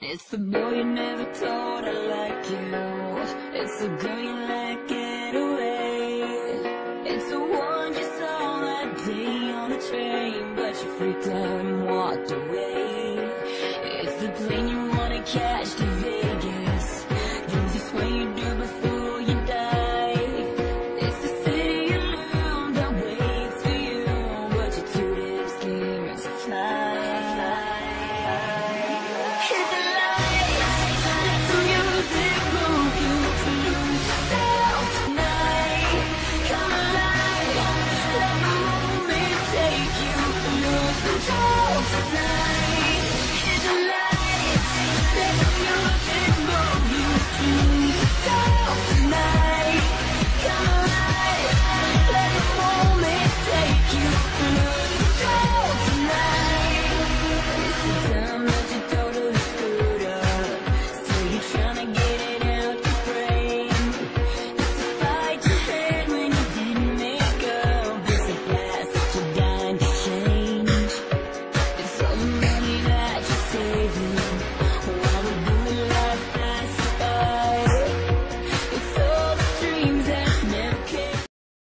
It's the boy you never thought I like you. It's the girl you let get away. It's the one you saw that day on the train, but you freaked out and walked away. It's the plane you wanna catch.